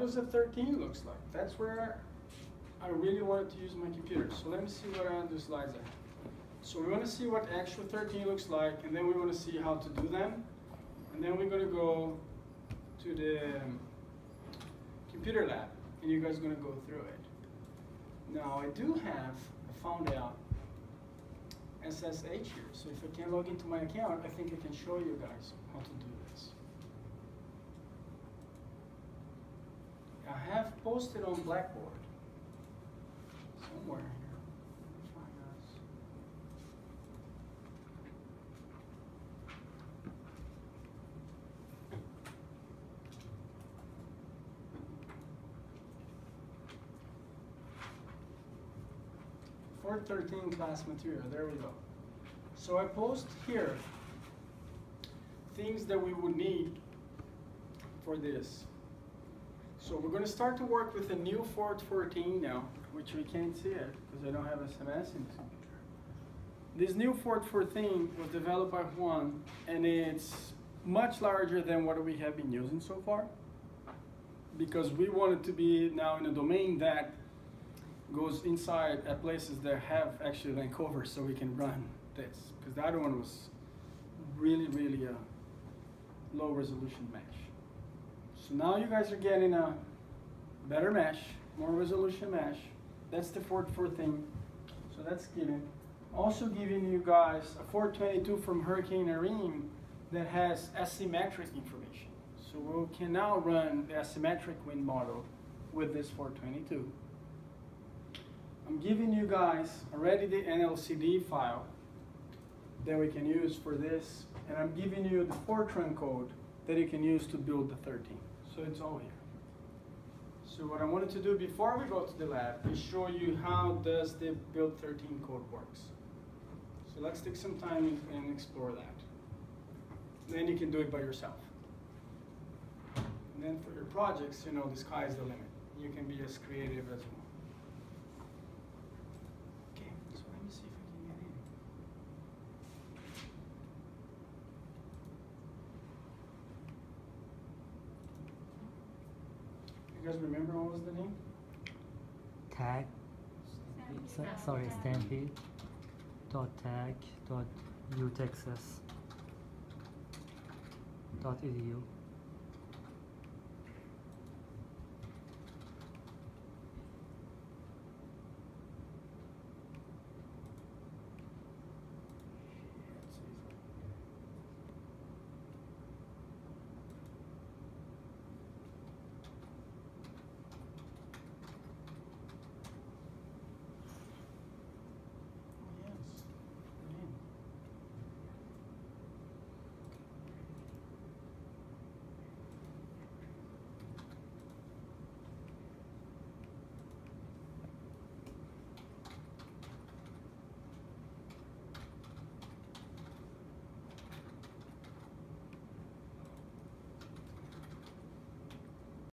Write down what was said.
does the 13 looks like? That's where I really wanted to use my computer. So let me see what other slides have. So we want to see what actual 13 looks like, and then we want to see how to do them. And then we're going to go to the computer lab, and you guys are going to go through it. Now I do have, I found out SSH here. So if I can log into my account, I think I can show you guys how to do this. I have posted on Blackboard somewhere. Four thirteen class material, there we go. So I post here things that we would need for this. So we're going to start to work with a new Fort 14 now, which we can't see it because I don't have SMS in this computer. This new Fort 14 was developed by Juan and it's much larger than what we have been using so far because we want it to be now in a domain that goes inside at places that have actually land cover so we can run this because the other one was really really a low resolution mesh. So now you guys are getting a better mesh, more resolution mesh. That's the Fort 14. So that's given. Also giving you guys a Fort 22 from Hurricane Irene that has asymmetric information. So we can now run the asymmetric wind model with this Fort 22. I'm giving you guys already the NLCD file that we can use for this, and I'm giving you the Fortran code that you can use to build the 13. So it's all here. So what I wanted to do before we go to the lab is show you how does the build 13 code works. So let's take some time and explore that. Then you can do it by yourself. And then for your projects, you know, the sky is the limit. You can be as creative as you want. Okay, so let me see if I can get in. You guys remember what was the name? TACC. So, sorry stampede. Dot TACC dot utexas dot edu